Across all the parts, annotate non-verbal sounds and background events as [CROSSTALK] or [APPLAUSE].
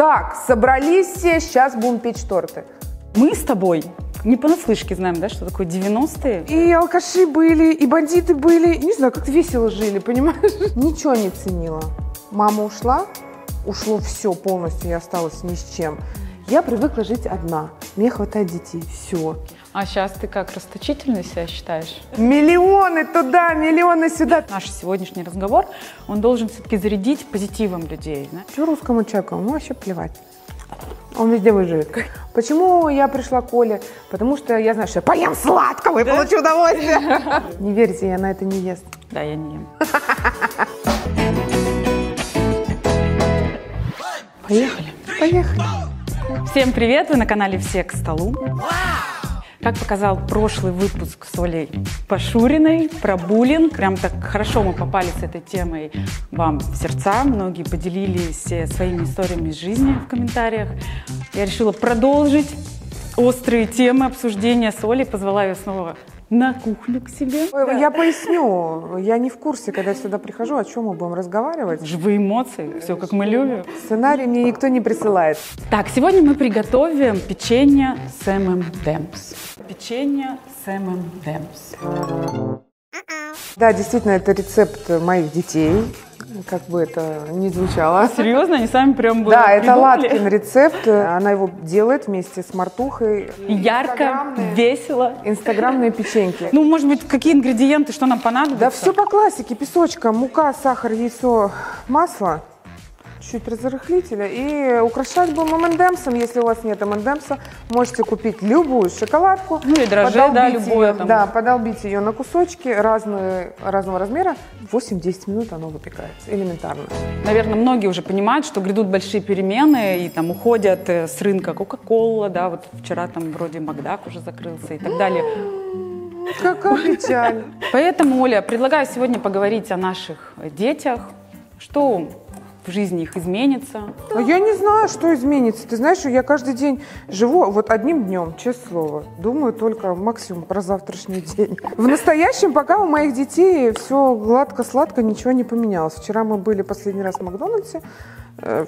Так, собрались все, сейчас будем печь торты. Мы с тобой не понаслышке знаем, да, что такое 90-е. И алкаши были, и бандиты были. Не знаю, как весело жили, понимаешь? Ничего не ценила. Мама ушла, ушло все полностью, я осталась ни с чем. Я привыкла жить одна. Мне хватает детей. Все. А сейчас ты как, расточительно себя считаешь? Миллионы туда, миллионы сюда. Наш сегодняшний разговор, он должен все-таки зарядить позитивом людей. Да? Что русскому человеку? Ну, вообще плевать. Он везде выживет. Почему я пришла к Оле? Потому что я знаю, что я поем сладкого и получу удовольствие. [LAUGHS] Не верьте, я на это не ест. Да, я не ем. Поехали. Поехали. Всем привет, вы на канале «Все к столу». Как показал прошлый выпуск с Олей Пашуриной про буллинг, прям так хорошо мы попали с этой темой вам в сердца. Многие поделились э, своими историями из жизни в комментариях. Я решила продолжить острые темы обсуждения с Олей, позвала ее снова на кухню к себе. Ой, Я поясню. Я не в курсе, когда я сюда прихожу, о чем мы будем разговаривать. Живые эмоции, все как мы любим. Сценарий мне никто не присылает. Так, сегодня мы приготовим печенье с M&M's. Печенье с M&M's. Да, действительно, это рецепт моих детей. Как бы это ни звучало. Серьезно, они сами прям бы Да, это? Латкин рецепт. Она его делает вместе с Мартухой. Ярко, весело. Инстаграмные печеньки. Ну, может быть, какие ингредиенты, что нам понадобится? Да все по классике. Песочка, мука, сахар, яйцо, масло, чуть разрыхлителя. И украшать будем МНДМсом. Если у вас нет МНДМса, можете купить любую шоколадку. Ну и дрожжи, да, любое ее- там. Да, подолбить ее на кусочки разные, разного размера. 8-10 минут оно выпекается. Элементарно. Наверное, многие уже понимают, что грядут большие перемены и там уходят э, с рынка Кока-Кола, да, вот вчера там вроде Макдак уже закрылся и так далее. Какая печаль. Поэтому, Оля, предлагаю сегодня поговорить о наших детях, что в жизни их изменится. А Я не знаю, что изменится. Ты знаешь, я каждый день живу вот одним днем, честное слово. Думаю только максимум про завтрашний день. В настоящем пока у моих детей все гладко-сладко, ничего не поменялось. Вчера мы были последний раз в Макдональдсе.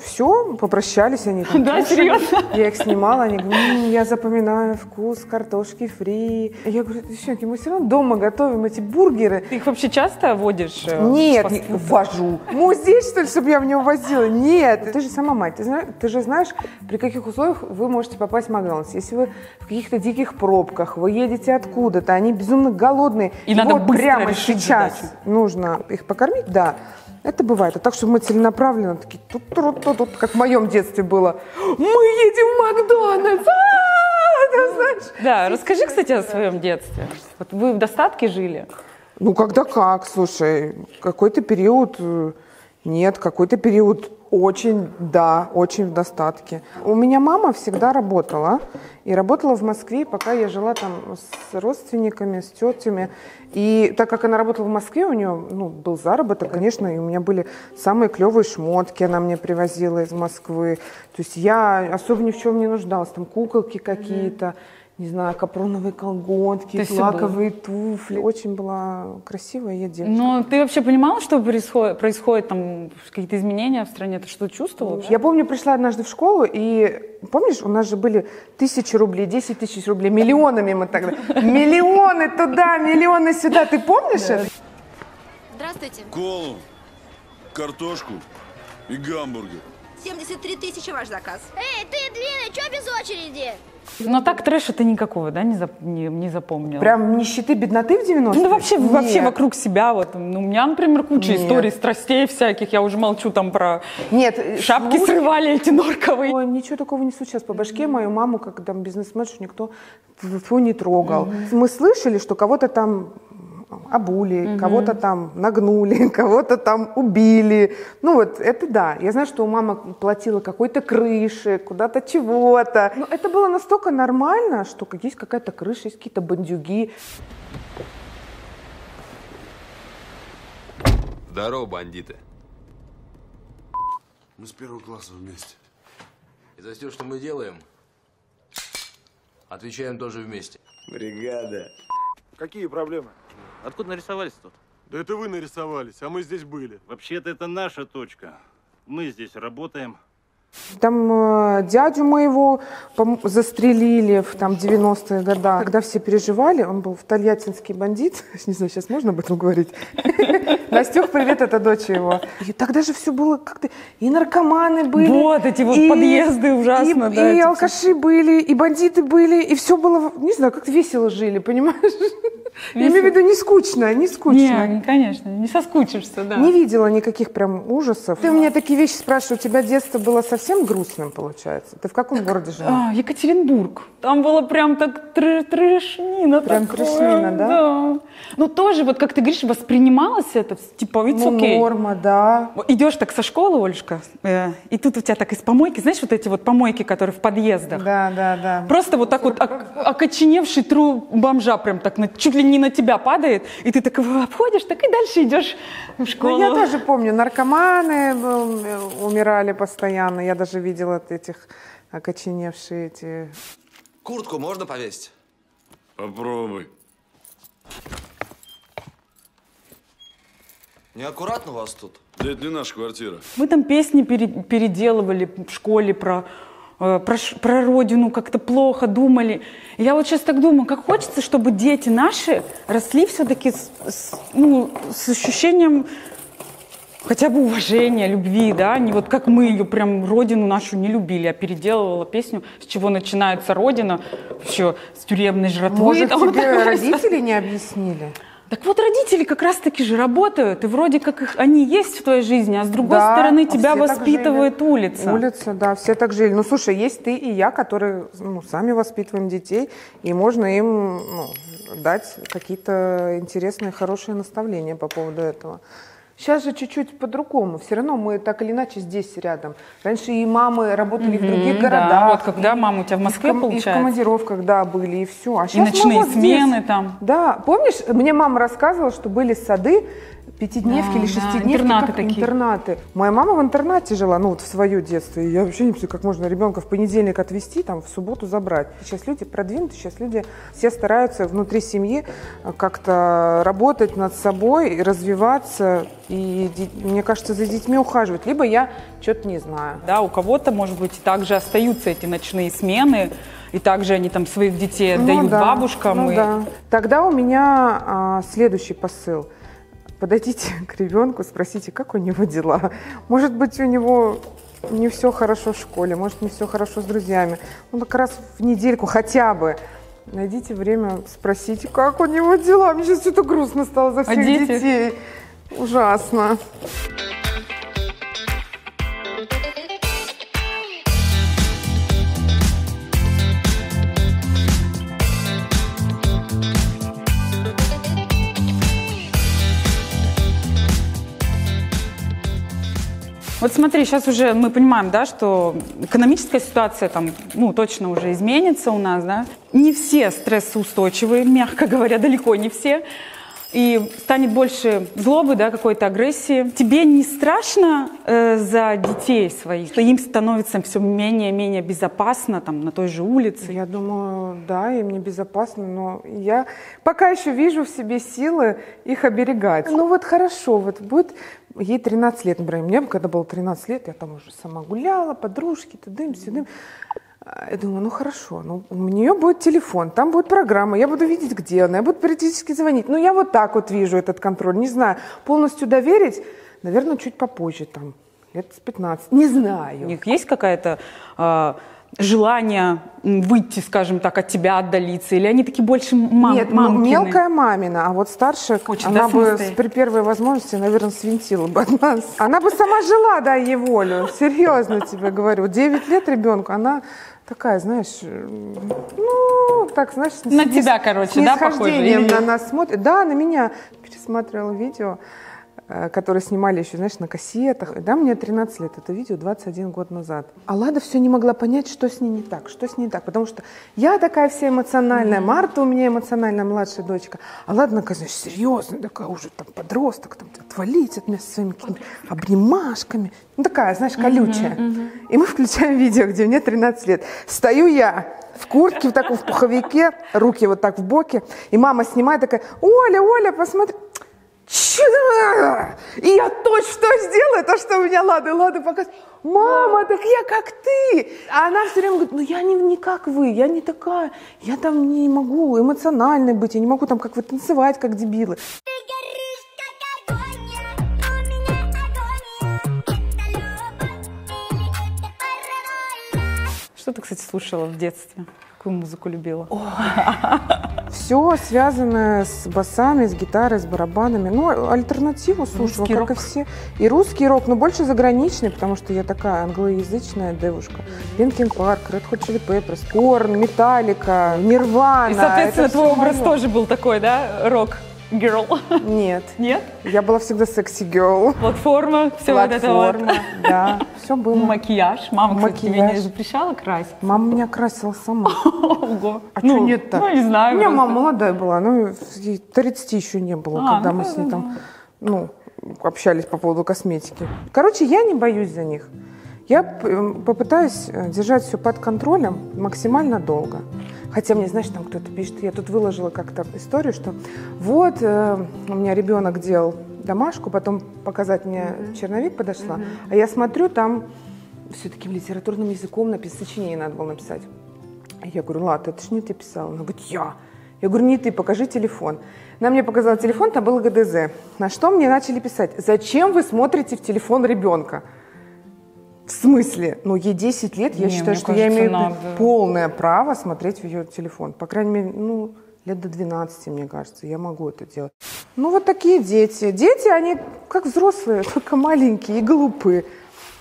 Все, попрощались они. там [LAUGHS] Да, кушали. серьезно? Я их снимала, они говорят, «М, я запоминаю вкус картошки фри. Я говорю, девчонки, мы все равно дома готовим эти бургеры. Ты их вообще часто водишь? э, Нет, не, вожу. Музей, что ли, чтобы я в него возила? Нет. Ты же сама мать. Ты, зна- ты же знаешь, при каких условиях вы можете попасть в Макдональдс. Если вы в каких-то диких пробках, вы едете откуда-то, они безумно голодные. И надо вот быстро прямо сейчас задачу. нужно их покормить, да. Это бывает. А так, что мы целенаправленно такие, тут тут тут тут как в моем детстве было. Мы едем в Макдональдс! А? Да, расскажи, кстати, о своем детстве. Вот вы в достатке жили? Ну, когда как, слушай, какой-то период э, нет, какой-то период очень, да, очень в достатке. У меня мама всегда работала, и работала в Москве, пока я жила там с родственниками, с тетями. И так как она работала в Москве, у нее ну, был заработок, конечно, и у меня были самые клевые шмотки, она мне привозила из Москвы. То есть я особо ни в чем не нуждалась, там куколки какие-то, не знаю, капроновые колготки, всё лаковые туфли. Очень была красивая я девочка. Ну, ты вообще понимала, что происходит, происходит там какие-то изменения в стране? Ты что чувствовала? вообще? Я помню, пришла однажды в школу, и помнишь, у нас же были тысячи рублей, 10 тысяч рублей, миллионами мы тогда. Миллионы туда, миллионы сюда. Ты помнишь это? Здравствуйте. Колу, картошку и гамбургер. 73 тысячи ваш заказ. Эй, ты, длинный, чё без очереди? Но так трэша ты никакого, да, не, зап- не, не запомнила? Прям нищеты, бедноты в 90-е? Ну, вообще, вообще вокруг себя, вот, ну, у меня, например, куча Нет. историй, страстей всяких, я уже молчу там про Нет, шапки слушай, срывали эти норковые. Ой, ничего такого не случилось. По башке мою маму, как там бизнесменшу, никто фу, не трогал. Мы слышали, что кого-то там обули, кого-то там нагнули, [LAUGHS] кого-то там убили. Ну вот, это да. Я знаю, что у мамы платила какой-то крыши, куда-то чего-то. Но это было настолько нормально, что есть какая-то крыша, есть какие-то бандюги. Здорово, бандиты. Мы с первого класса вместе. И за все, что мы делаем, отвечаем тоже вместе. Бригада. Какие проблемы? Откуда нарисовались тут? Да это вы нарисовались, а мы здесь были. Вообще-то это наша точка. Мы здесь работаем, Там э, дядю моего застрелили в там, 90-е годы. Когда все переживали, он был в тольяттинский бандит. [LAUGHS] Не знаю, сейчас можно об этом говорить? [LAUGHS] Настюх, привет, это дочь его. И тогда же все было как-то... И наркоманы были. Вот эти вот подъезды ужасно, и, да, И алкаши были, и бандиты были, и все было, не знаю, как весело жили, понимаешь? [LAUGHS] Я имею в виду не скучно, не скучно. Не, конечно, не соскучишься, да. Не видела никаких прям ужасов. Ты у меня такие вещи спрашиваешь, у тебя детство было совсем грустным, получается? Ты в каком городе жила? А, Екатеринбург. Там было прям так тр- трешнина Прям такое, трешнина, да? Ну, тоже, вот как ты говоришь, воспринималось это, типа, it's Ну, okay. норма, да. Идешь так со школы, Олечка, э, и тут у тебя так из помойки, знаешь, вот эти вот помойки, которые в подъездах? Да, да, да. Просто вот так вот ок- окоченевший труп бомжа прям так на- чуть ли не на тебя падает, и ты так его обходишь, так и дальше идешь в школу. Ну, я тоже помню, наркоманы э, умирали постоянно. Я даже видела от этих окоченевшие эти... Куртку можно повесить? Попробуй. Неаккуратно у вас тут. Да это не наша квартира. Мы там песни пере- переделывали в школе про, про, ш- про родину, как-то плохо думали. Я вот сейчас так думаю, как хочется, чтобы дети наши росли все-таки с, с, ну, с ощущением хотя бы уважения, любви, да, не вот как мы ее прям родину нашу не любили, а переделывала песню, с чего начинается родина, еще с тюремной жратвы. Может, тебе родители не объяснили? Так вот родители как раз-таки же работают, и вроде как их, они есть в твоей жизни, а с другой Да, стороны а тебя воспитывает улица. Улица, да, все так жили. Ну, слушай, есть ты и я, которые ну, сами воспитываем детей, и можно им ну, дать какие-то интересные, хорошие наставления по поводу этого. Сейчас же чуть-чуть по-другому. Все равно мы так или иначе здесь рядом. Раньше и мамы работали в других Мгм, да. городах. Вот когда мама у тебя в и Москве, И в получается. командировках, да, были, и все. А И ночные здесь. смены там. Да, помнишь, мне мама рассказывала, что были сады, пятидневки Да, или да, шестидневки, интернаты как такие. интернаты. Моя мама в интернате жила, ну вот в свое детство. И я вообще не понимаю, как можно ребенка в понедельник отвезти, там в субботу забрать. Сейчас люди продвинуты, сейчас люди все стараются внутри семьи э, как-то работать над собой, развиваться. И мне кажется, за детьми ухаживать. Либо я что-то не знаю. Да, у кого-то, может быть, также остаются эти ночные смены, и также они там своих детей Ну отдают да, бабушкам. ну и- да. Тогда у меня а, следующий посыл. Подойдите [LAUGHS] к ребенку, спросите, как у него дела. Может быть, у него не все хорошо в школе, может, не все хорошо с друзьями. Ну, как раз в недельку хотя бы найдите время, спросите, как у него дела. Мне сейчас что-то грустно стало за всех А дети? детей. Ужасно. Вот смотри, сейчас уже мы понимаем, да, что экономическая ситуация там, ну, точно уже изменится у нас, да. Не все стрессоустойчивые, мягко говоря, далеко не все. И станет больше злобы, да, какой-то агрессии. Тебе не страшно э, за детей своих, что им становится все менее и менее безопасно там на той же улице? Я думаю, да, им небезопасно, но я пока еще вижу в себе силы их оберегать. Ну вот хорошо, вот будет ей 13 лет, например. Мне, когда было 13 лет, я там уже сама гуляла, подружки, тудым, сюдым. А, Я думаю, ну хорошо, ну, у нее будет телефон, там будет программа, я буду видеть, где она, я буду периодически звонить. Ну, я вот так вот вижу этот контроль, не знаю. Полностью доверить, наверное, чуть попозже, там, лет с 15. Не У знаю. них есть какое-то а, желание выйти, скажем так, от тебя, отдалиться? Или они такие больше мам, Нет, мамкины? мелкая мамина, а вот старшая, Хочет, она да, бы с- при первой возможности, наверное, свинтила бы от нас. Она бы сама жила, дай ей волю. Серьезно тебе говорю. 9 лет ребенку, она такая, знаешь, ну, так, знаешь, На тебя, короче, да, похоже, или- на нас смотрит. Да, на меня. Пересматривала видео, которые снимали еще, знаешь, на кассетах. Да, мне 13 лет, это видео 21 год назад. А Лада все не могла понять, что с ней не так, что с ней не так. Потому что я такая вся эмоциональная, Марта у меня эмоциональная младшая дочка. А Лада, такая, знаешь, серьезная, такая уже там подросток, там отвалить от меня со своими обнимашками. Ну, такая, знаешь, колючая. И мы включаем видео, где мне 13 лет. Стою я в куртке, в таком, в пуховике, руки вот так в боки. И мама снимает такая, Оля, Оля, посмотри. Чё ты?» И я точно сделаю то, что у меня Лада. Лада показывает, мама, так я как ты. А она все время говорит, ну я не, не как вы, я не такая, я там не могу эмоциональной быть, я не могу там как вы танцевать, как дебилы. Что ты, кстати, слушала в детстве? Какую музыку любила? [LAUGHS] Все связанное с басами, с гитарой, с барабанами. Ну, альтернативу слушала, Русский как рок. и все. И русский рок, но больше заграничный, потому что я такая англоязычная девушка. Linkin Park, Red Hot Chili Peppers, Korn, Metallica, Nirvana. И, соответственно, твой образ тоже был такой, да? Rock. Girl. Нет. Нет? Я была всегда sexy girl. Платформа, все вот это вот. Платформа, да, все было. Макияж. Мама, кстати, тебе не Макияж. запрещала красить? Мама меня красила сама. Ого. А Ну, что нет-то? Ну, не знаю. У меня просто. мама молодая была, ну, ей 30 еще не было, А, когда ну мы с ней там, ну, общались по поводу косметики. Короче, я не боюсь за них. Я попытаюсь э, держать все под контролем максимально долго. Хотя мне, знаешь, там кто-то пишет, я тут выложила как-то историю, что вот э, у меня ребенок делал домашку, потом показать мне черновик подошла, а я смотрю, там все таким литературным языком написано, сочинение надо было написать. Я говорю, Лата, это ж не ты писала. Она говорит, я. Я говорю, не ты, покажи телефон. Она мне показала телефон, там был ГДЗ. На что мне начали писать, зачем вы смотрите в телефон ребенка? В смысле? Ну, ей 10 лет, я Не, считаю, что я кажется, имею надо. полное право смотреть в ее телефон. По крайней мере, ну, лет до 12, мне кажется, я могу это делать. Ну, вот такие дети. Дети, они как взрослые, [LAUGHS] только маленькие и глупые.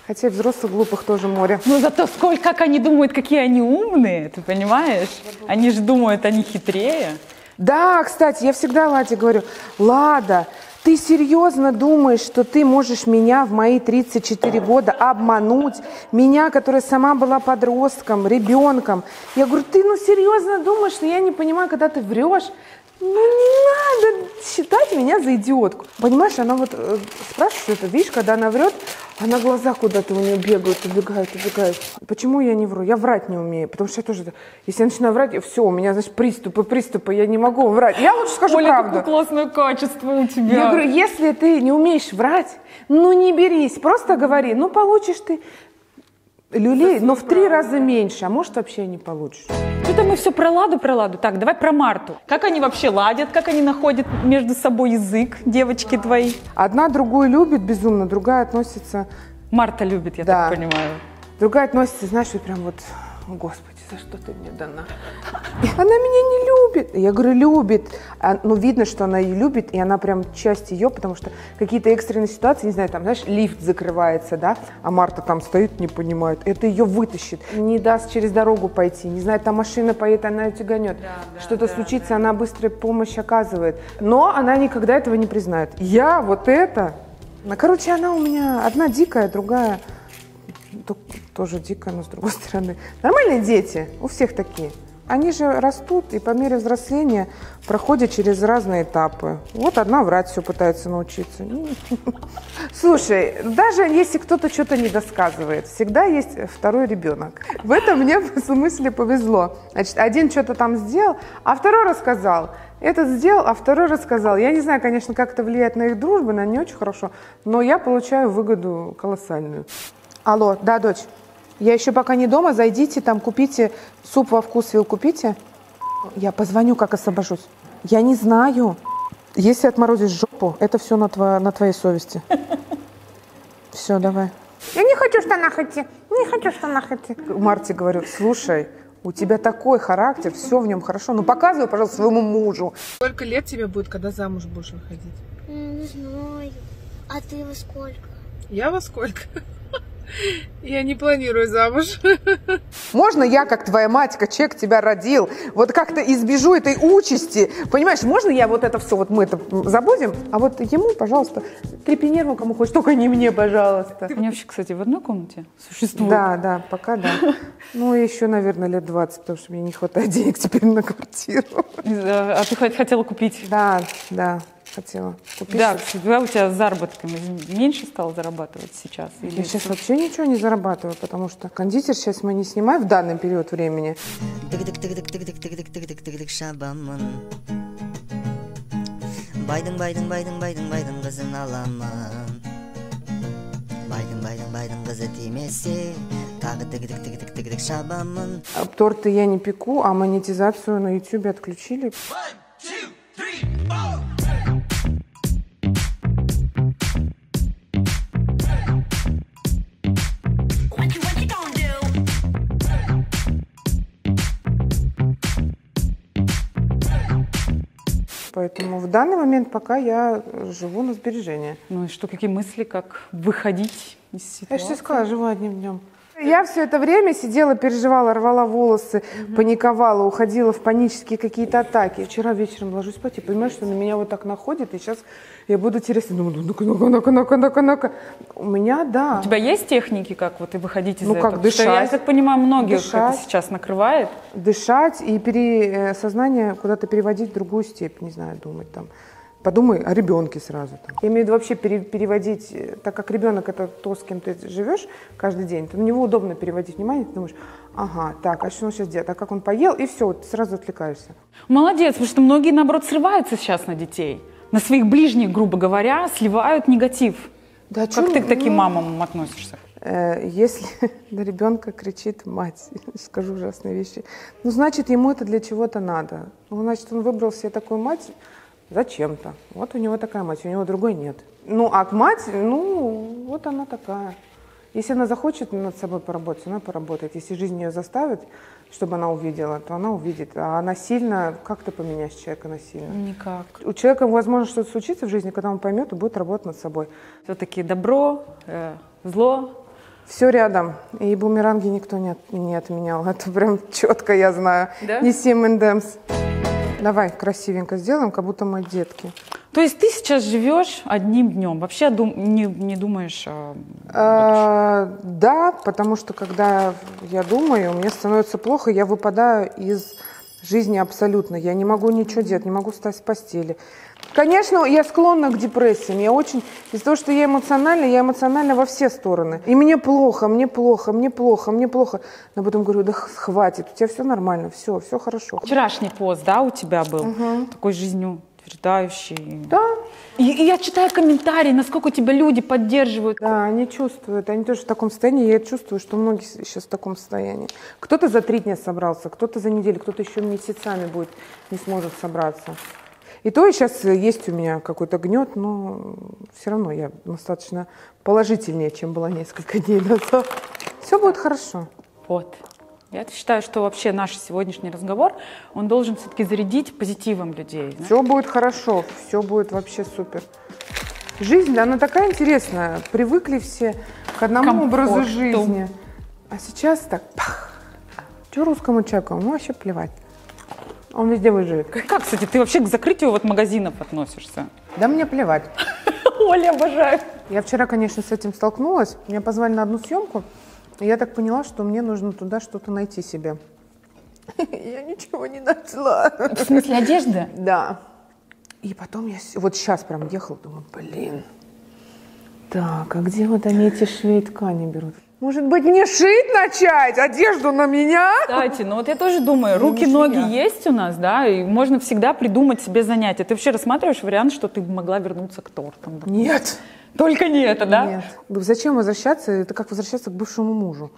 Хотя и взрослых глупых тоже море. Ну зато сколько, как они думают, какие они умные, ты понимаешь? Они же думают, они хитрее. Да, кстати, я всегда Ладе говорю, Лада, ты серьезно думаешь, что ты можешь меня в мои 34 года обмануть? Меня, которая сама была подростком, ребенком. Я говорю, ты ну серьезно думаешь, что я не понимаю, когда ты врешь? Ну не надо считать меня за идиотку. Понимаешь, она вот э, спрашивает это, видишь, когда она врет, она глаза куда-то у нее бегают, убегают, убегают. Почему я не вру? Я врать не умею, потому что я тоже, если я начинаю врать, все, у меня, значит, приступы, приступы, я не могу врать. Я лучше скажу Оля, правду. какое классное качество у тебя. Я говорю, если ты не умеешь врать, ну не берись, просто говори, ну получишь ты люлей, но в три раза меньше, а может вообще не получишь. Что-то мы все про Ладу, про Ладу. Так, давай про Марту. Как они вообще ладят, как они находят между собой язык, девочки твои? Одна другую любит безумно, другая относится, Марта любит, я Да. так понимаю. другая относится, знаешь, вот прям вот, «О, Господи, за что ты мне дана? Она меня не любит. Я говорю, любит. А, ну, видно, что она ее любит, и она прям часть ее, потому что какие-то экстренные ситуации, не знаю, там, знаешь, лифт закрывается, да, а Марта там стоит, не понимает. Это ее вытащит, не даст через дорогу пойти, не знаю, там машина поедет, она ее тяганет. Что-то случится, она быстрая помощь оказывает. Но она никогда этого не признает. Я вот это... Ну, короче, она у меня одна дикая, другая тоже дикая, но с другой стороны. Нормальные дети, у всех такие. Они же растут и по мере взросления проходят через разные этапы. Вот одна врать все пытается научиться. [LAUGHS] Слушай, даже если кто-то что-то не досказывает, всегда есть второй ребенок. В этом мне в смысле повезло. Значит, один что-то там сделал, а второй рассказал. Этот сделал, а второй рассказал. Я не знаю, конечно, как это влияет на их дружбу, на не очень хорошо, но я получаю выгоду колоссальную. Алло, да, дочь. Я еще пока не дома, зайдите там, купите суп во вкусвилл, купите. Я позвоню, как освобожусь. Я не знаю. Если отморозишь жопу, это все на, тво- на твоей совести. [LAUGHS] Все, давай. Я не хочу в штанах идти. Не хочу в штанах идти. Марте говорю, слушай, у тебя такой характер, все в нем хорошо. Ну показывай, пожалуйста, своему мужу. Сколько лет тебе будет, когда замуж будешь выходить? Не знаю. А ты во сколько? Я во сколько? Я не планирую замуж. Можно я, как твоя мать, как человек тебя родил, вот как-то избежу этой участи? Понимаешь, можно я вот это все, вот мы это забудем, а вот ему, пожалуйста, трепи нервы, кому хочешь, только не мне, пожалуйста. Они вообще, кстати, в одной комнате существуют? Да, да, пока да. Ну, еще, наверное, лет 20, потому что мне не хватает денег теперь на квартиру. А ты хот- хотела купить? Да, да, хотела купить. Да, когда у тебя с заработками меньше стало зарабатывать сейчас? Или Я сейчас вообще ничего не зарабатываю, потому что кондитер сейчас мы не снимаем в данный период времени. Байдың байдың байдың байдың байдың қызын аламын Байдың байдың байдың қызы тимесе Тағы тігідік тігідік тігідік шабамын А Торты я не пеку, а монетизацию на YouTube отключили. Поэтому в данный момент пока я живу на сбережения. Ну и что, какие мысли, как выходить из Я же ситуации? тебе сказала, живу одним днем. Я все это время сидела, переживала, рвала волосы, паниковала, уходила в панические какие-то атаки. Вчера вечером ложусь спать и понимаю, что на меня вот так находит, и сейчас я буду теряться. Думаю, ну-ка, ну-ка, ну-ка, ну-ка, ну-ка, ну-ка. У меня, да. У тебя есть техники, как вот и выходить из Ну, этого? как Потому что я дышать. так понимаю, многих Дышать. это сейчас накрывает. Дышать и пере, э, сознание куда-то переводить в другую степь, не знаю, думать там. Подумай о ребенке сразу. Там. Я имею в виду вообще пере- переводить, э, так как ребенок это то, с кем ты живешь каждый день, то на него удобно переводить внимание, ты думаешь, ага, так, а что он сейчас делает, а как он поел, и все, ты сразу отвлекаешься. Молодец, потому что многие, наоборот, срываются сейчас на детей. На своих ближних, грубо говоря, сливают негатив. Да, Как ты к таким ну, мамам относишься? Э, Если [LAUGHS] на ребенка кричит мать, [LAUGHS] скажу ужасные вещи, ну, значит, ему это для чего-то надо. Ну, значит, он выбрал себе такую мать зачем-то. Вот у него такая мать, у него другой нет. Ну, а к мать, ну, вот она такая. Если она захочет над собой поработать, она поработает. Если жизнь ее заставит, чтобы она увидела, то она увидит. А она сильно, как ты поменяешь человека насильно? Никак. У человека, возможно, что-то случится в жизни, когда он поймет и будет работать над собой. Все-таки добро, э, зло. Все рядом. И бумеранги никто не, от- не отменял. [LAUGHS] Это прям четко я знаю. Да? Не Симендемс. Давай красивенько сделаем, как будто мы детки. То есть ты сейчас живешь одним днем, вообще дум- не, не думаешь о Э, Да, потому что когда я думаю, мне становится плохо, я выпадаю из жизни абсолютно. Я не могу ничего делать, не могу встать с постели. Конечно, я склонна к депрессиям. Я очень... Из-за того, что я эмоциональна, я эмоциональна во все стороны. И мне плохо, мне плохо, мне плохо, мне плохо. Но потом говорю, да хватит, у тебя все нормально, все, все хорошо. Вчерашний пост, да, у тебя был такой жизнеутверждающий. Да, И, и я читаю комментарии, насколько тебя люди поддерживают. Да, они чувствуют, они тоже в таком состоянии. Я чувствую, что многие сейчас в таком состоянии. Кто-то за три дня собрался, кто-то за неделю, кто-то еще месяцами будет, не сможет собраться. И то и сейчас есть у меня какой-то гнет, но все равно я достаточно положительнее, чем была несколько [LAUGHS] дней назад. Все будет хорошо. Вот. Я считаю, что вообще наш сегодняшний разговор, он должен все-таки зарядить позитивом людей. знаешь. Все будет хорошо, все будет вообще супер. Жизнь, она такая интересная. Привыкли все к одному образу Комфорту. жизни. А сейчас так, пах. Что русскому человеку? Ну, вообще плевать. Он везде выживет. Как, кстати, ты вообще к закрытию вот магазинов относишься? Да мне плевать. [LAUGHS] Оля, обожаю. Я вчера, конечно, с этим столкнулась. Меня позвали на одну съемку. И я так поняла, что мне нужно туда что-то найти себе. [LAUGHS] Я ничего не нашла. В смысле одежды? [LAUGHS] Да. И потом я вот сейчас прям ехала, думаю, блин. Так, а где вот они эти швей ткани берут? Может быть, мне шить начать одежду на меня? Кстати, ну вот я тоже думаю, Ну, руки, ноги есть у нас, да, и можно всегда придумать себе занятие. Ты вообще рассматриваешь вариант, что ты могла вернуться к тортам? да? Нет. Только не это, да? Нет. Зачем возвращаться? Это как возвращаться к бывшему мужу.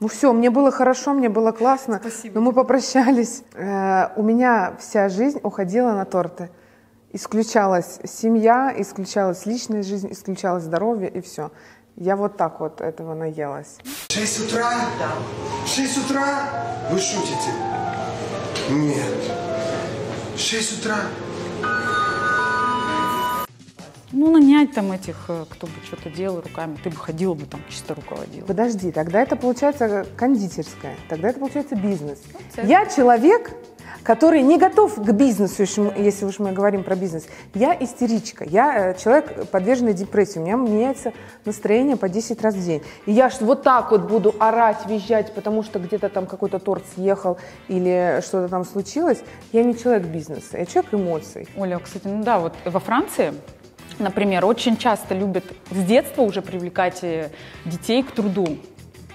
Ну все, мне было хорошо, мне было классно, но мы попрощались. Э, у меня вся жизнь уходила на торты. Исключалась семья, исключалась личная жизнь, исключалось здоровье и все. Я вот так вот этого наелась. 6 утра? Да. 6 утра? Вы шутите? Нет. 6 утра? Ну, нанять там этих, э, кто бы что-то делал руками, ты бы ходила бы там, чисто руководила. Подожди, тогда это получается кондитерская, тогда это получается бизнес. Я человек, который не готов к бизнесу, если уж мы говорим про бизнес. Я истеричка, я э, человек, подверженный депрессии. У меня меняется настроение по 10 раз в день. И я вот так вот буду орать, визжать, потому что где-то там какой-то торт съехал или что-то там случилось. Я не человек бизнеса, я человек эмоций. Оля, кстати, ну да, вот во Франции, например, очень часто любят с детства уже привлекать э, детей к труду.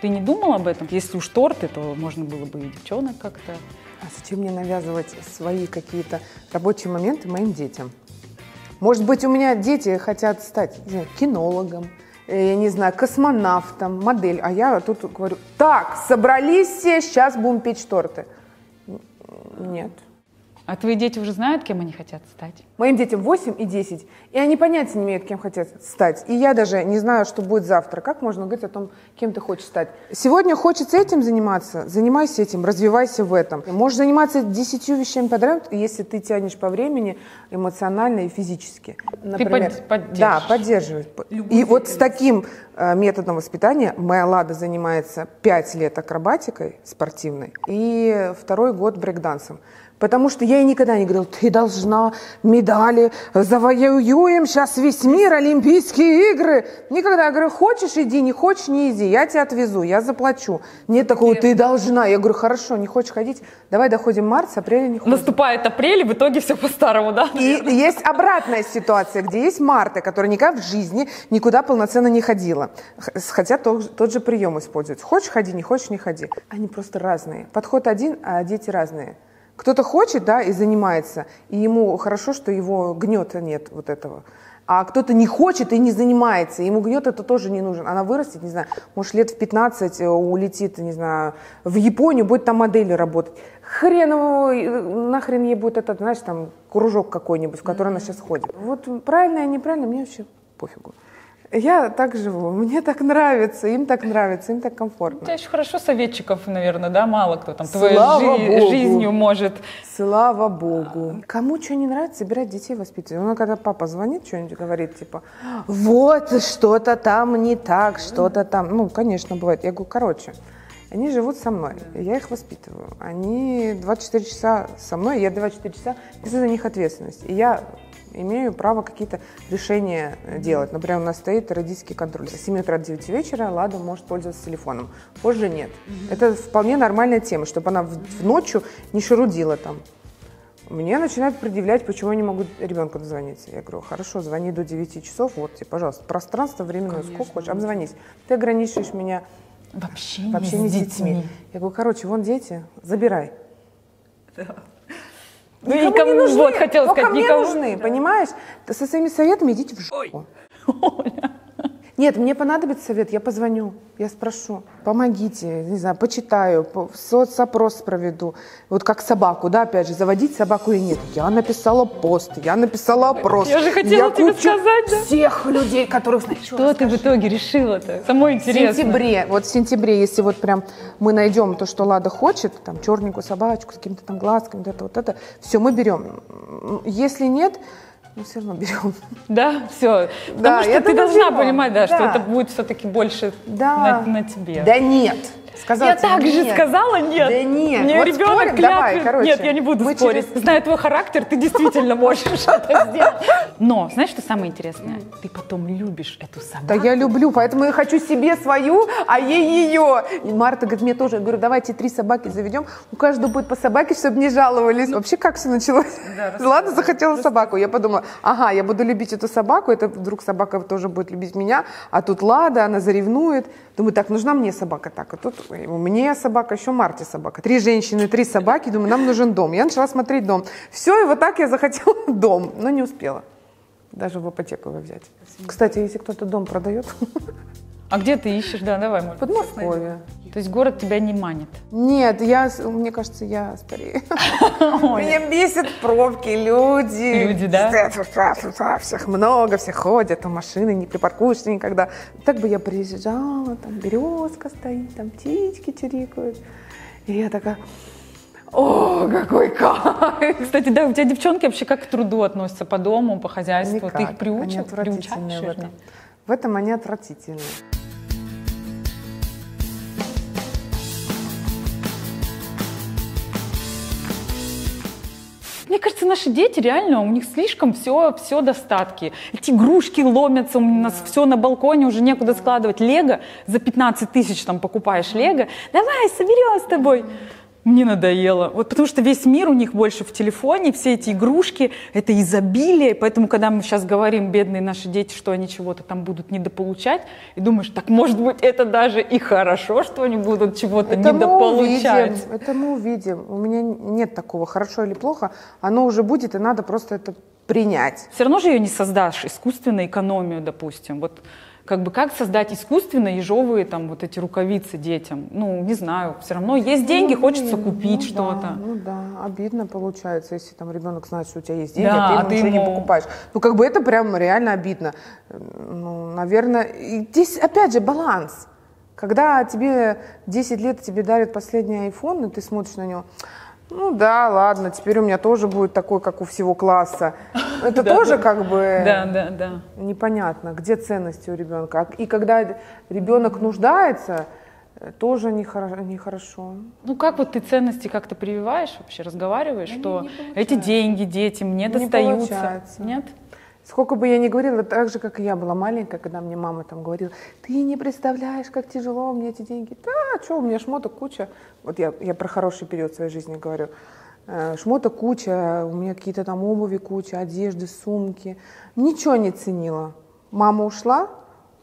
Ты не думал об этом? Если уж торты, то можно было бы и девчонок как-то. А зачем мне навязывать свои какие-то рабочие моменты моим детям? Может быть, у меня дети хотят стать не знаю, кинологом, э, я не знаю, космонавтом, модель. А я тут говорю, так, собрались все, сейчас будем печь торты. Нет. А твои дети уже знают, кем они хотят стать? Моим детям 8 и 10, и они понятия не имеют, кем хотят стать. И я даже не знаю, что будет завтра. Как можно говорить о том, кем ты хочешь стать? Сегодня хочется этим заниматься, занимайся этим, развивайся в этом. Можешь заниматься десятью вещами подряд, если ты тянешь по времени эмоционально и физически. Например, под- поддержишь. Да, поддерживать. И вот с таким э, методом воспитания моя Лада занимается 5 лет акробатикой спортивной и второй год брейкдансом. Потому что я ей никогда не говорила, ты должна медали, завоюем сейчас весь мир, Олимпийские игры. Никогда. Я говорю, хочешь, иди, не хочешь, не иди, я тебя отвезу, я заплачу. Нет такого, ты должна. Я говорю, хорошо, не хочешь ходить, давай доходим март, с апреля не ходим. Наступает апрель, и в итоге все по-старому, да? И есть обратная ситуация, где есть Марта, которая никогда в жизни никуда полноценно не ходила. Хотя тот, тот же прием используют. Хочешь ходи, не хочешь не ходи. Они просто разные. Подход один, а дети разные. Кто-то хочет, да, и занимается, и ему хорошо, что его гнета нет вот этого. А кто-то не хочет и не занимается, ему гнет это тоже не нужен. Она вырастет, не знаю, может лет в 15 э, улетит, не знаю, в Японию, будет там моделью работать. Хрен его, э, нахрен ей будет этот, знаешь, там кружок какой-нибудь, в который она сейчас ходит. Вот правильно и неправильно, мне вообще пофигу. Я так живу, мне так нравится, им так нравится, им так У комфортно. тебя еще хорошо советчиков, наверное, да? Мало кто там твоей жи- Богу. жизнью может. Слава Богу. Кому что не нравится, собирать детей воспитывать. Ну, когда папа звонит, что-нибудь говорит, типа, вот, что-то там не так, что-то там. Ну, конечно, бывает. Я говорю, короче, они живут со мной, я их воспитываю. Они 24 часа со мной, я 24 часа несу за них ответственность. И я имею право какие-то решения э, делать. Например, у нас стоит родительский контроль. С 7 утра до 9 вечера Лада может пользоваться телефоном. Позже нет. Это вполне нормальная тема, чтобы она в, в ночью не шарудила там. Мне начинают предъявлять, почему я не могу ребенку дозвониться. Я говорю, хорошо, звони до 9 часов, вот тебе, пожалуйста, пространство временное, сколько хочешь, обзвонись. Ты ограничиваешь меня Вообще, вообще не с детьми. Я говорю, короче, вон дети, забирай. Ну, Никому никому, не нужны, вот, хотела только сказать, мне никому. нужны, понимаешь? Со своими советами идите в жопу. Нет, мне понадобится совет, я позвоню, я спрошу. Помогите, не знаю, почитаю, по- соцопрос проведу. Вот как собаку, да, опять же, заводить собаку или нет. Я написала пост, я написала опрос. Я же хотела тебе кучу сказать, да. Всех людей, которых знаешь, Что ты в итоге решила-то? Самое в интересное. сентябре, вот в сентябре, если вот прям мы найдем то, что Лада хочет, там черненькую собачку с какими-то там глазками, вот это, вот это, все, мы берем. Если нет, мы все равно берем. Да, все. Да, Потому что ты должна понимать, да, что Да. это будет все-таки больше Да. на, на тебе. Да нет. Сказала Я так же нет. сказала нет. Да нет. Мне Вот ребенок спорим? клятвы- Давай, короче. Нет, я не буду Мы спорить. через- Зная твой характер, ты действительно [LAUGHS] можешь это сделать. Но, знаешь, что самое интересное? Ты потом любишь эту собаку. Да я люблю, поэтому я хочу себе свою, а ей ее. И Марта говорит, мне тоже, я говорю, давайте три собаки заведем, у каждого будет по собаке, чтобы не жаловались. Вообще, как все началось? [LAUGHS] Ладно, захотела собаку. Я подумала, ага, я буду любить эту собаку, это вдруг собака тоже будет любить меня, а тут Лада, она заревнует. Думаю, так, нужна мне собака. Так, а тут мне собака, еще Марте собака. Три женщины, три собаки, думаю, нам нужен дом. Я начала смотреть дом. Все, и вот так я захотела [LAUGHS] дом, но не успела. Даже в ипотеку его взять. Кстати, если кто-то дом продает, [LAUGHS] А где ты ищешь? Да, давай, может. Подмосковье. То есть город тебя не манит. Нет, я, мне кажется, я старею. [LAUGHS] Меня бесят пробки, люди. Люди, да? Всех много, все ходят, а машины не припаркуешься никогда. Так бы я приезжала, там березка стоит, там птички чирикают. И я такая, о, какой кайф! Кстати, да, у тебя девчонки вообще как к труду относятся по дому, по хозяйству? Ты Никак. их Они приучил? отвратительные в этом. В этом они отвратительные. Мне кажется, наши дети реально, у них слишком все, все достатки. Эти игрушки ломятся, у нас все на балконе, уже некуда складывать. Лего, за 15 тысяч там покупаешь Лего, давай, соберем с тобой. Мне надоело. Вот потому что весь мир у них больше в телефоне, все эти игрушки, это изобилие. Поэтому, когда мы сейчас говорим, бедные наши дети, что они чего-то там будут недополучать, и думаешь, так может быть это даже и хорошо, что они будут чего-то Это мы недополучать. увидим, это мы увидим. У меня нет такого, хорошо или плохо. Оно уже будет, и надо просто это принять. Все равно же ее не создашь, искусственную экономию, допустим. Вот как бы как создать искусственно ежовые там вот эти рукавицы детям? Ну, не знаю, все равно есть деньги, Ну, хочется купить ну что-то. Да, ну да, обидно получается, если там ребенок знает, что у тебя есть деньги, Да, а а ты ты ему ничего не ему- покупаешь. Ну, как бы это прям реально обидно. Ну, наверное, и здесь опять же баланс. Когда тебе 10 лет, тебе дарят последний iPhone, и ты смотришь на него, ну да, ладно, теперь у меня тоже будет такой, как у всего класса. [LAUGHS] Это тоже как бы Да, да, да. непонятно, где ценности у ребенка. И когда ребенок нуждается, э, тоже нехоро- нехорошо. Ну как вот ты ценности как-то прививаешь вообще, разговариваешь, что не эти деньги дети мне Не достаются? получается. Нет? Сколько бы я ни говорила, так же, как и я была маленькая, когда мне мама там говорила, ты не представляешь, как тяжело мне эти деньги. Да, что, у меня шмоток куча. Вот я, я про хороший период своей жизни говорю. Э, Шмоток куча, у меня какие-то там обуви куча, одежды, сумки. Ничего не ценила. Мама ушла,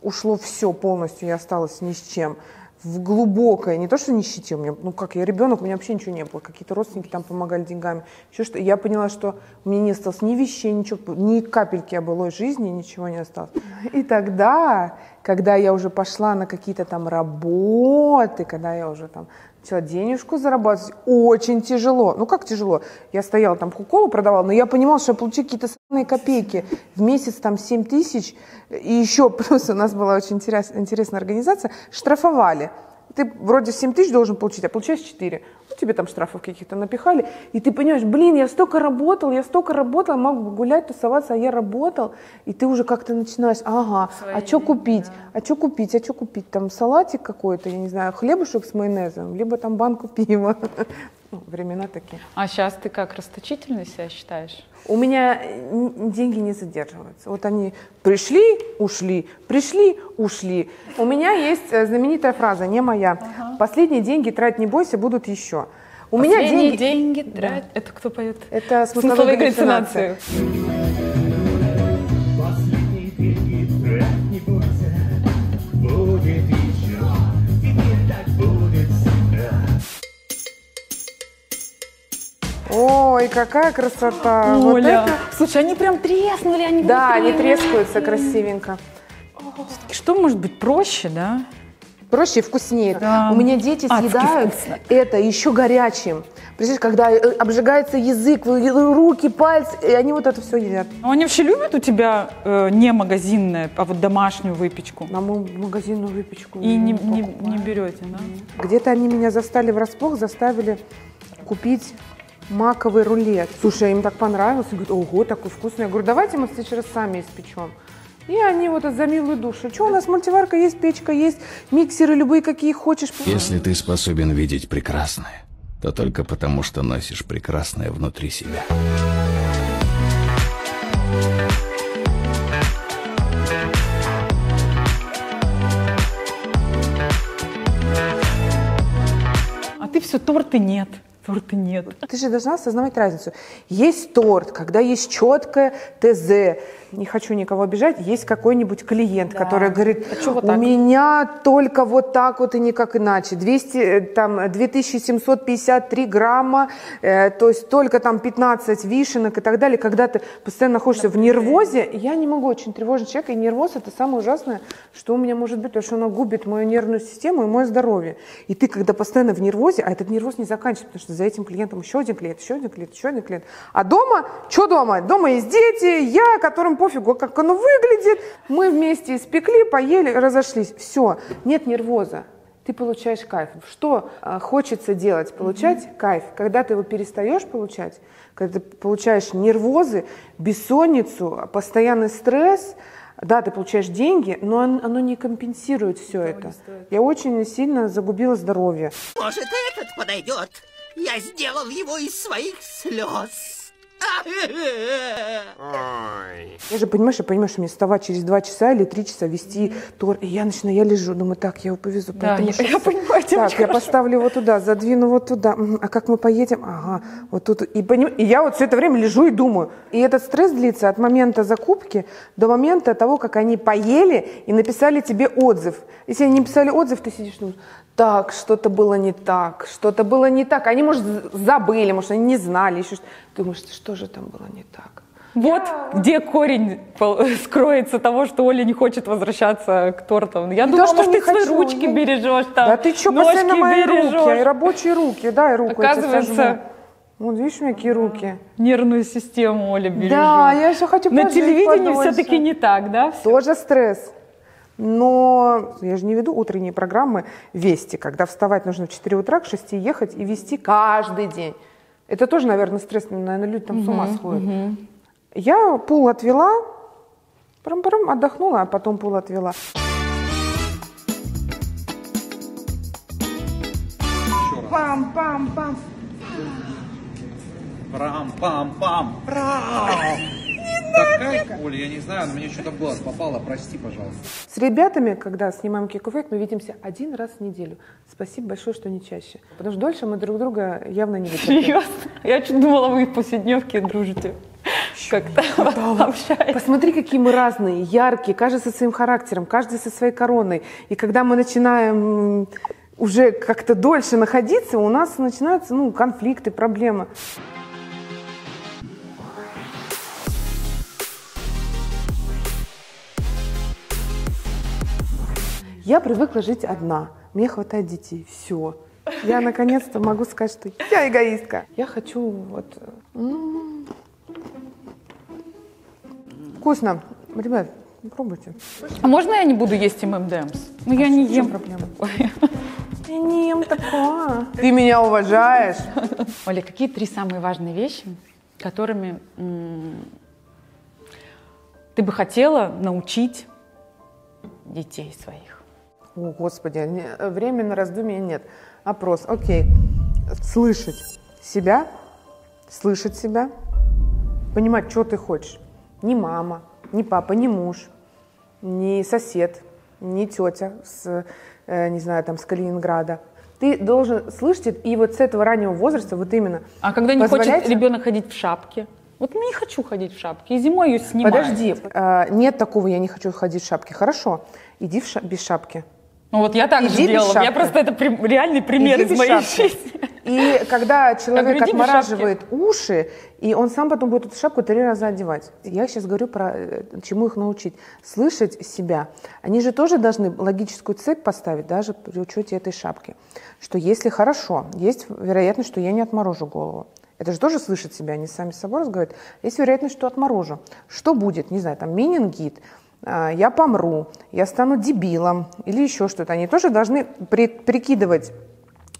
ушло все полностью, я осталась ни с чем. В глубокой, не то что нищете, у меня, ну как, я ребенок, у меня вообще ничего не было, какие-то родственники там помогали деньгами, еще что. Я поняла, что у меня не осталось ни вещей, ничего, ни капельки былой жизни, ничего не осталось. И тогда, когда я уже пошла на какие-то там работы, когда я уже там начала денежку зарабатывать, очень тяжело. Ну как тяжело? Я стояла там кока-колу продавала, но я понимала, что я получу какие-то самые копейки. В месяц там 7 тысяч. И еще плюс у нас была очень интерес- интересная организация. Штрафовали. Ты вроде 7 тысяч должен получить, а получаешь 4. Ну, тебе там штрафов каких-то напихали. И ты понимаешь, блин, я столько работал, я столько работал, мог гулять, тусоваться, а я работал. И ты уже как-то начинаешь, ага, а что купить? А что купить? А что купить? Там салатик какой-то, я не знаю, хлебушек с майонезом, либо там банку пива. Ну, времена такие. А сейчас ты как, расточительно себя считаешь? У меня деньги не задерживаются. Вот они пришли, ушли, пришли, ушли. У меня есть э, знаменитая фраза, не моя. Последние деньги трать не бойся, будут еще. У меня Последние деньги... деньги трать- Это кто поет? Это смысловые Смысловые галлюцинации. галлюцинации. Ой, какая красота. Вот Оля, это... слушай, они прям треснули, они Да, внутри. они трескаются красивенько. Что может быть проще, да? Проще и вкуснее. Да. У меня дети Адски съедают вкусно. это еще горячим. Представляешь, когда э, обжигается язык, вы- руки, пальцы, и они вот это все едят. Ну, они вообще любят у тебя э, не магазинное, а вот домашнюю выпечку? На магазинную выпечку. И не, не не берете, да? Где-то они меня застали врасплох, заставили купить маковый рулет. Слушай, им так понравилось. Они говорят, ого, такой вкусный. Я говорю, давайте мы в следующий раз сами испечем. И они вот за милую душу. Что у нас мультиварка есть, печка есть, миксеры любые, какие хочешь. Если ты способен видеть прекрасное, то только потому, что носишь прекрасное внутри себя. А ты все, торты нет. Торты нет. Ты же должна осознавать разницу. Есть торт, когда есть четкое ТЗ. Не хочу никого обижать. Есть какой-нибудь клиент, который говорит, А вот у так? меня только вот так вот и никак иначе. 200, э, там, 2753 грамма, э, то есть только там 15 вишенок и так далее. Когда ты постоянно находишься в нервозе, я не могу, очень тревожный человек, и нервоз это самое ужасное, что у меня может быть, потому что оно губит мою нервную систему и мое здоровье. И ты, когда постоянно в нервозе, а этот нервоз не заканчивается, потому что за этим клиентом еще один клиент, еще один клиент, еще один клиент. А дома, что дома? Дома есть дети, я, которым пофигу, как оно выглядит. Мы вместе испекли, поели, разошлись. Все, нет нервоза. Ты получаешь кайф. Что а, хочется делать? Получать кайф. Когда ты его перестаешь получать, когда ты получаешь нервозы, бессонницу, постоянный стресс, да, ты получаешь деньги, но он- оно не компенсирует все это. Я очень сильно загубила здоровье. Может, этот подойдет? Я сделал его из своих слез. [LAUGHS] Я же понимаешь, я понимаю, что мне вставать через два часа или три часа вести торт. И я начинаю, я лежу, думаю, так, я его повезу. по Да, я- я [LAUGHS] понимаю Так, я хорошо. поставлю его туда, задвину вот туда. А как мы поедем? Ага, вот тут. И, поним- и я вот все это время лежу и думаю. И этот стресс длится от момента закупки до момента того, как они поели и написали тебе отзыв. Если они не писали отзыв, ты сидишь думаешь, так, что-то было не так, что-то было не так. Они, может, забыли, может, они не знали. Еще Думаешь, что же там было не так? Вот где корень [LAUGHS] скроется того, что Оля не хочет возвращаться к тортам. Я Не думала, то, что может, ты свои хочу, ручки я- бережешь там. Да ты что, постоянно мои руки, бережешь. и рабочие руки, дай руку, я тебе Оказывается. Вот видишь, у меня какие руки. Нервную систему Оля бережет. Да, я еще хочу На телевидении все-таки не так, да? всё? Тоже стресс. Но я же не веду утренние программы «Вести», когда вставать нужно в 4 утра, к 6 ехать и вести каждый день. Это тоже, наверное, стресс, наверное, люди там с ума сходят. мгм. Я пул отвела, прям-прям отдохнула, а потом пул отвела. Пам-пам-пам. Прам-пам-пам. Прам. Такая, Оля, я не знаю, но мне что-то в глаз попало, прости, пожалуйста. С ребятами, когда снимаем кикофейк, мы видимся один раз в неделю. Спасибо большое, что не чаще. Потому что дольше мы друг друга явно не вытерпим. Серьезно? Я чуть думала, вы в повседневке дружите. Как-то общаетесь. Посмотри, какие мы разные, яркие, каждый со своим характером, каждый со своей короной. И когда мы начинаем уже как-то дольше находиться, у нас начинаются ну, конфликты, проблемы. Я привыкла жить одна. Мне хватает детей. Все. Я наконец-то могу сказать, что я эгоистка. Я хочу вот... м, Вкусно. Ребят, пробуйте. А можно я не буду есть ММДМС? Ну, я не ем. проблема? Я не ем такое. Ты меня уважаешь? Оля, какие три самые важные вещи, которыми ты бы хотела научить детей своих? О, Господи, не- времени на раздумье нет. Опрос. Окей. Слышать себя, слышать себя, понимать, что ты хочешь. Ни мама, ни папа, ни муж, ни сосед, ни тетя с, э, не знаю, там, с Калининграда. Ты должен слышать, и вот с этого раннего возраста, вот именно. А когда не хочет позволять- ребенок ходить в шапке? Вот не хочу ходить в шапке, и зимой ее снимаю. Подожди, э, нет такого, я не хочу ходить в шапке. Хорошо, иди в ша- без шапки. Ну вот я так же Иди без делала. Я просто это при- реальный пример Иди из моей шапки. жизни. И когда человек говорю, отмораживает уши, и он сам потом будет эту шапку три раза одевать. Я сейчас говорю про э, чему их научить. Слышать себя. Они же тоже должны логическую цепь поставить, даже при учете этой шапки. Что если хорошо, есть вероятность, что я не отморожу голову. Это же тоже слышать себя, они сами с собой разговаривают. Есть вероятность, что отморожу. Что будет? Не знаю, там менингит, я помру, я стану дебилом или еще что-то. Они тоже должны при- прикидывать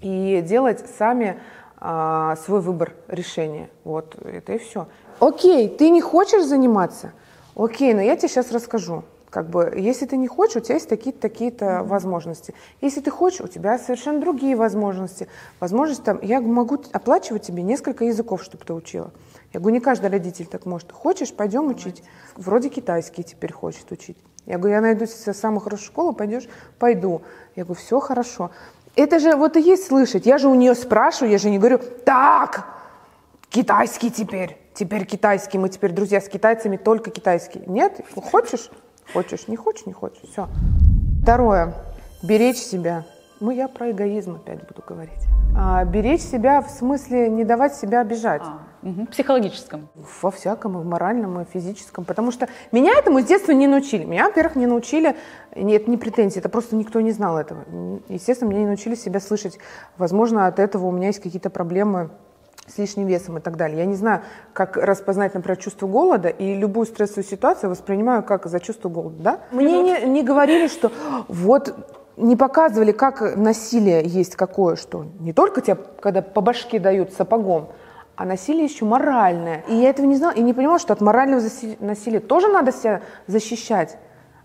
и делать сами а, свой выбор решения. Вот это и все. Окей, ты не хочешь заниматься? Окей, но я тебе сейчас расскажу. Как бы, если ты не хочешь, у тебя есть такие-то такие-то возможности. Если ты хочешь, у тебя совершенно другие возможности. Возможность там, я могу оплачивать тебе несколько языков, чтобы ты учила. Я говорю, не каждый родитель так может. Хочешь, пойдем учить. Вроде китайский теперь хочет учить. Я говорю, я найду себе самую хорошую школу, пойдешь? Пойду. Я говорю, все хорошо. Это же вот и есть слышать. Я же у нее спрашиваю, я же не говорю, так, китайский теперь, теперь китайский, мы теперь друзья с китайцами, только китайский. Нет? Хочешь? Хочешь, не хочешь, не хочешь. Все. Второе. Беречь себя. Ну, я про эгоизм опять буду говорить. А, беречь себя в смысле не давать себя обижать. Мгм, Психологическом. Во всяком, и в моральном, и в физическом. Потому что меня этому с детства не научили. Меня, во-первых, не научили, нет, не претензии, это просто никто не знал этого. Естественно, меня не научили себя слышать. Возможно, от этого у меня есть какие-то проблемы с лишним весом и так далее. Я не знаю, как распознать, например, чувство голода, и любую стрессовую ситуацию воспринимаю как за чувство голода. Да? Мне не, не говорили, что вот не показывали, как насилие есть какое, что не только тебя, когда по башке дают сапогом, а насилие еще моральное. И я этого не знала, и не понимала, что от морального насилия тоже надо себя защищать.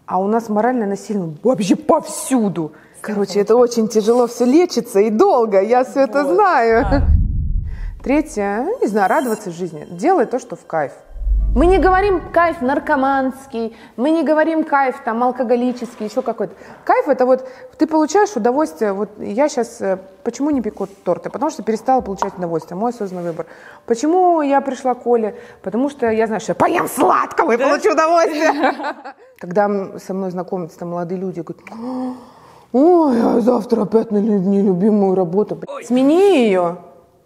А у нас моральное насилие вообще повсюду. Короче, это очень тяжело все лечится и долго, я все это знаю. Третье, ну, не знаю, радоваться жизни. Делай то, что в кайф. Мы не говорим кайф наркоманский, мы не говорим кайф там алкоголический, еще какой-то. Кайф это вот ты получаешь удовольствие. Вот я сейчас почему не пеку торты? Потому что перестала получать удовольствие. Мой осознанный выбор. Почему я пришла к Оле? Потому что я знаю, что я поем сладкого и получу удовольствие. [LAUGHS] Когда со мной знакомятся там молодые люди, говорят, ой, а завтра опять на лю- нелюбимую работу. Смени ее.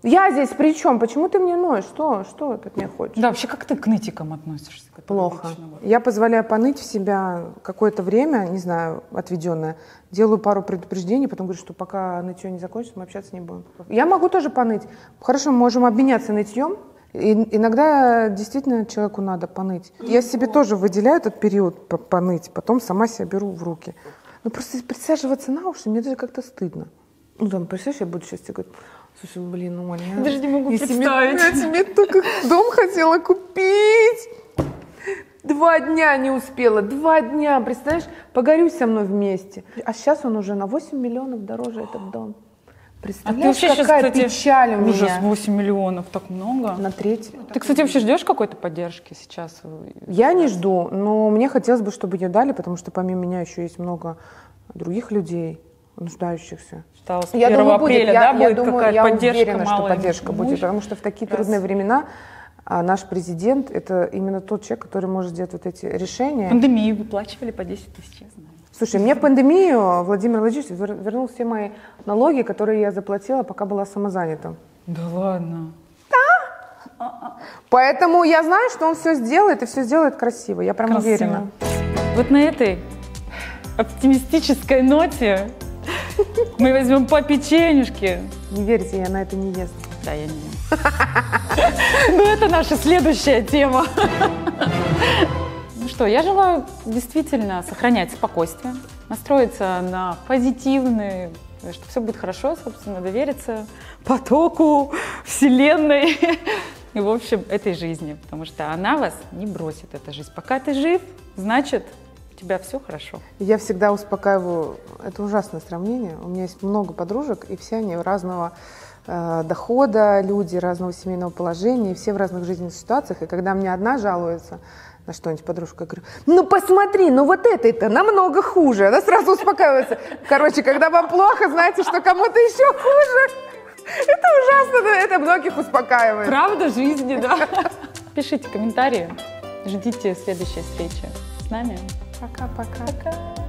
Я здесь при чем? Почему ты мне ноешь? Что, что ты от меня хочешь? Да, вообще, как ты к нытикам относишься? к этому Плохо. личному? Я позволяю поныть в себя какое-то время, не знаю, отведенное. Делаю пару предупреждений, потом говорю, что пока нытье не закончится, мы общаться не будем. Я могу тоже поныть. Хорошо, мы можем обменяться нытьем. И иногда действительно человеку надо поныть. Я себе тоже выделяю этот период по- поныть, потом сама себя беру в руки. Ну просто присаживаться на уши, мне даже как-то стыдно. Ну там, представляешь, я буду сейчас тебе говорить, слушай, блин, Оля, я- Даже не могу я представить. я тебе только дом хотела купить. Два дня не успела, два дня, представляешь, погорюй со мной вместе. А сейчас он уже на 8 миллионов дороже, этот дом. А ты Представляешь, вообще сейчас, какая кстати, печаль у ужас, меня. 8 миллионов, так много. На треть. Ты, кстати, вообще ждешь какой-то поддержки сейчас? Я не жду, но мне хотелось бы, чтобы ее дали, потому что помимо меня еще есть много других людей, нуждающихся. Что с Я 1 думаю, будет. апреля, Я, да, я будет думаю, какая-то я поддержка уверена, что малым поддержка будет, имущим? потому что в такие Раз. трудные времена а, наш президент это именно тот человек, который может сделать вот эти решения. Пандемию выплачивали по 10 тысяч, я знаю. Слушай, мне в пандемию Владимир Владимирович вер- вернул все мои налоги, которые я заплатила, пока была самозанята. Да ладно. Поэтому я знаю, что он все сделает и все сделает красиво. Я прям Красиво. уверена. Вот на этой оптимистической ноте мы возьмем по печенюшке. Не верьте, я на это не ест. Да, я не ем. [LAUGHS] Ну, это наша следующая тема. Ну что, я желаю действительно сохранять спокойствие, настроиться на позитивные, что все будет хорошо, собственно, довериться потоку, вселенной [LAUGHS] и, в общем, этой жизни, потому что она вас не бросит, эта жизнь. Пока ты жив, значит, тебя все хорошо. Я всегда успокаиваю, это ужасное сравнение. У меня есть много подружек, и все они разного э, дохода, люди разного семейного положения, и все в разных жизненных ситуациях. И когда мне одна жалуется на что-нибудь подружка, я говорю, ну посмотри, ну вот это это намного хуже. Она сразу успокаивается. Короче, когда вам плохо, знаете, что кому-то еще хуже. Это ужасно, но это многих успокаивает. Правда жизни, да. [LAUGHS] Пишите комментарии, ждите следующей встречи с нами. Пока-пока. Пока.